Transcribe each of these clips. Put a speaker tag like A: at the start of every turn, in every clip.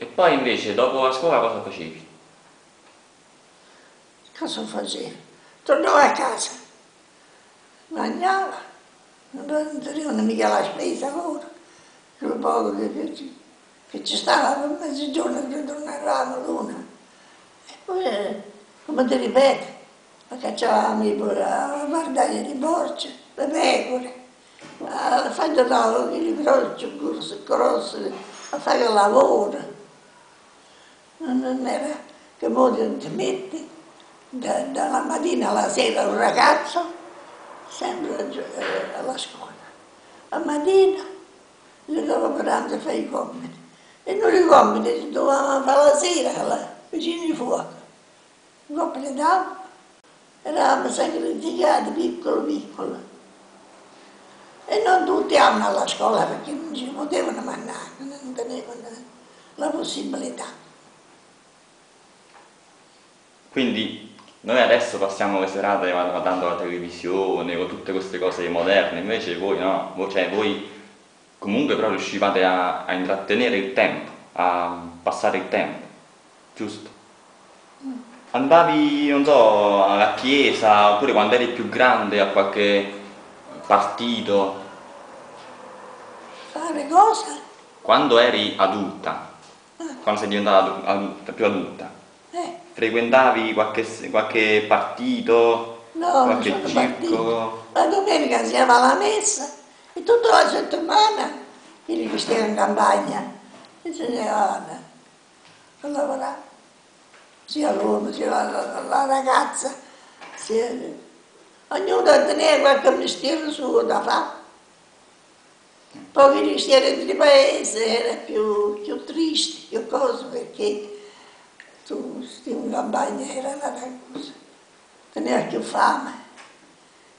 A: E poi invece dopo la scuola cosa facevi?
B: Cosa facevo? Tornavo a casa, mangiava, non tenevano mica la spesa loro, quel poco che, che, ci stava per mezzogiorno che tornavamo l'una. E poi, eh, come ti ripeto, la cacciavamo a guardare di borce, le pecore, a fare lavoro, i grossi, grossi, grossi, a fare il lavoro. Non era che voi ti metti da, dalla mattina alla sera un ragazzo sempre eh, alla scuola. La mattina si dava pranzo e fare i compiti. E non i compiti si dovevano fare la sera là, vicino di fuoco. D'acqua. Eravamo sacrificati piccolo piccolo. E non tutti hanno alla scuola perché non ci potevano mandare, non tenevano la possibilità.
A: Quindi noi adesso passiamo le serate guardando la televisione con tutte queste cose moderne, invece voi no, cioè voi comunque però riuscivate a, a intrattenere il tempo, a passare il tempo, giusto? Andavi, non so, alla chiesa, oppure quando eri più grande a qualche partito?
B: Fare cosa?
A: Quando eri adulta, quando sei diventata adulta, più adulta, frequentavi qualche, qualche partito,
B: no,
A: qualche circo?
B: partito. La domenica si va alla messa e tutta la settimana i cristiani in campagna e se ne vanno a lavorare. Sia l'uomo sia la, la- la ragazza, sia... ognuno teneva qualche mestiere suo da fare. Poi i cristiani di paese erano più, più tristi, più cose, perché tu stiamo in campagna era una cosa. Teneva più fame,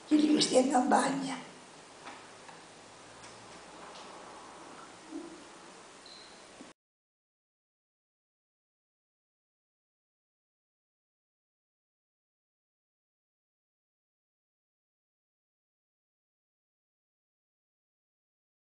B: chi cristiani in campagna.